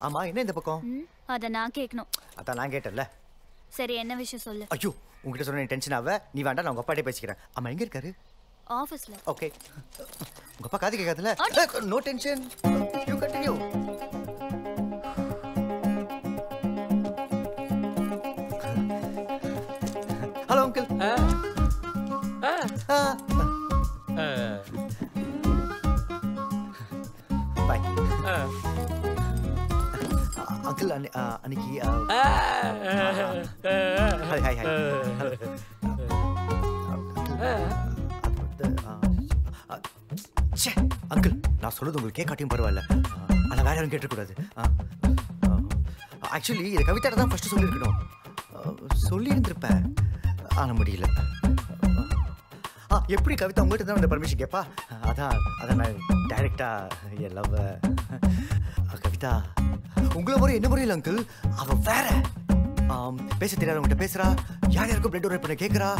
ஆமா என்ன இந்த பக்கம்? ம், அத நான் கேட்கணும் அதான் நான் கேட்டேன்ல. சரி என்ன விஷயம் சொல்லு. ஐயோ உங்ககிட்ட சொன்ன நீ டென்ஷன் ஆவ. நீ வேண்டாம் நான் உங்க அப்பாட்டே பேசிக்கிறேன். ஆமா எங்க இருக்காரு? ஆபீஸ்ல ஓகே உங்க அப்பா காது கேட்காதுல்ல no tension you continue hello uncle bye uncle அன்னைக்கு ஹாய் ஹாய் ஹாய். ச்சே அங்கிள் நான் சொல்றது உங்களுக்கு கேட்காட்டியும் பரவாயில்ல. ஆனால் வேற யாரும் கேட்டக்கூடாது ஆக்சுவலி இதை கவிதாட்ட தான் ஃபர்ஸ்ட் சொல்லியிருக்கணும். சொல்லியிருந்திருப்பேன். ஆனால் முடியல. ஆ எப்படி கவிதா உங்கள்கிட்ட தான் இந்த பர்மிஷன் கேட்பா அதான் அதான் நான் டைரெக்டாக என் லவ் கவிதா உங்களை முறை என்ன முறையில் அங்கிள் அவ வேற. பேச தெரியாதவங்ககிட்ட பேசுறா. யார் யாருக்கும் பிளட் டொனேட் பண்ண கேட்குறா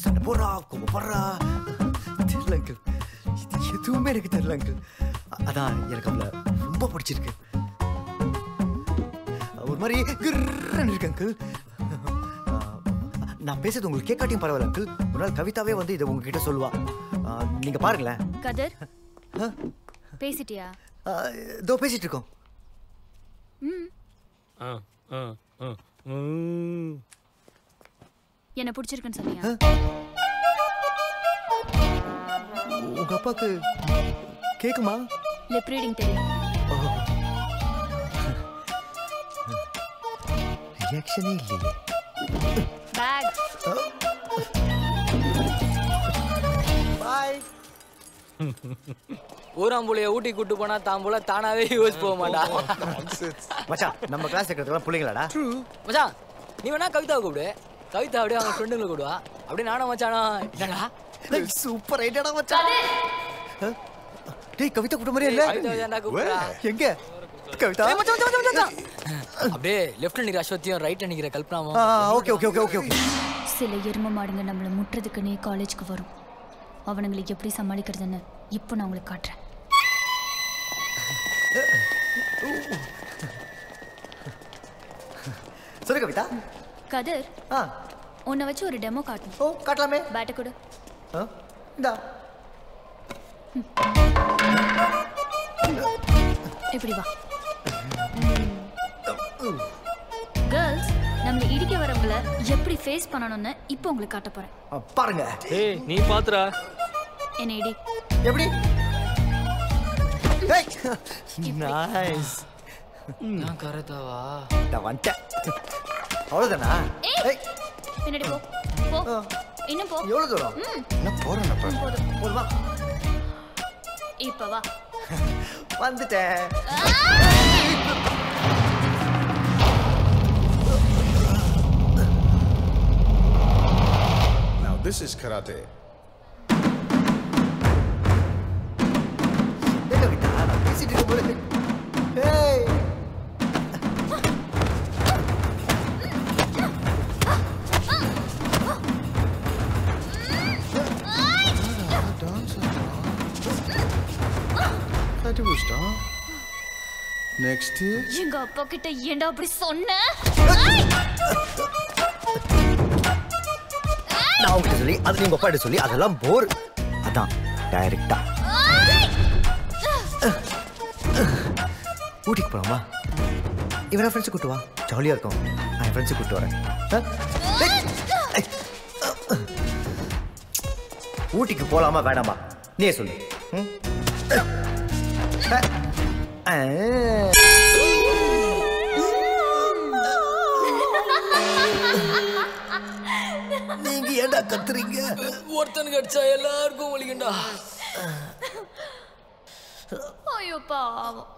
சண்டை போடுறா கோபப்படுறா தெரியல அங்கிள் எதுவுமே எனக்கு தெரியல அங்கிள் அதான் எனக்கு அவளை ரொம்ப பிடிச்சிருக்கு. ஒரு மாதிரி கிர்ன்னு இருக்கு அங்கிள் நான் பேசுறது உங்களுக்கு கேட்காட்டியும் பரவாயில்ல அங்கிள் ஒரு நாள் கவிதாவே வந்து இதை உங்ககிட்ட சொல்லுவா. நீங்க பாருங்களேன். கதர் பேசிட்டியா? இதோ பேசிட்டு இருக்கோம். என்ன பிடிச்சிருக்குன்னு சொன்னியா? உங்க அப்பாக்கு கேக்குமா? லிப் ரீடிங் தெரியும். ரியாக்ஷனே இல்லையே. பேக் ஊராம்புளைய ஊட்டி கூட்டு போனா தான் போல தானாவே யூஸ் போக மாட்டா. மச்சான் நம்ம கிளாஸ் இருக்கிறதுலாம் பிள்ளைங்களாடா? மச்சான் நீ வேணா கவிதாவை கூப்பிடு. கவிதா அப்படியே அவங்க ஃப்ரெண்டுங்களை கூடுவா அப்படியே நானும் மச்சானா என்னடா? சூப்பர் ஐடியாடா மச்சான்? டேய் கவிதா கூட்ட மாதிரியே இல்ல? கவிதா. எங்க? கவிதா? மச்சான், மச்சான், மச்சான். அப்படியே லெஃப்ட்ல நிக்கிற அஸ்வத்தியும் ரைட்ல நிக்கிற கல்பனாவும். Okay okay okay okay okay சில எரும மாடுங்க நம்மளை முட்டுறதுக்குன்னே காலேஜ்க்கு வரும். அவனுங்களை எப்படி சமாளிக்கிறதுன்னு இப்போ நான் உங்களுக்கு காட்டுறேன். சொல்லு கவிதா. கதர் ஆ. உன்னை வச்சு ஒரு டெமோ காட்டணும். ஓ காட்டலாமே. பேட்டை கொடு. இந்தா. இப்படி வா. வரவங்கள எப்படி ஃபேஸ் பண்ணணும்னு இப்போ உங்களுக்கு காட்ட போறேன். பாருங்க. ஏய் நீ பாத்துறா. என்ன இடி. எப்படி? நைஸ் நான் கரெக்டாவா நான் வந்துட்டேன். அவ்வளோதானா ஏய் பின்னாடி போ. போ. இன்னும் போ. எவ்வளோ தூரம்? ம். என்ன போகிறேன் போதும். போதுமா? இப்போ வா. வந்துட்டேன். This is karate. என்ன கவிதா நான் பேசிட்டு இருக்கும்போது ஏய் Next எங்க அப்பா கிட்ட ஏன்டா அப்படி சொன்ன? நான் உங்ககிட்ட சொல்லி அது நீங்க அப்பாட்ட சொல்லி அதெல்லாம் போர். அதான் டைரக்டா ஊட்டிக்கு போலாமா? இவனை ஃப்ரெண்ட்ஸ் கூட்டு வா. ஜாலியாக இருக்கும். நான் என் கூட்டு வரேன். ஊட்டிக்கு போலாமா வேணாமா? நீயே சொல்லு. ஆ. நீங்க ஏன்டா கத்துறீங்க? ஒருத்தனுக்கு அடிச்சா எல்லாருக்கும் வலிக்குண்டா ஐயோ பாவம்.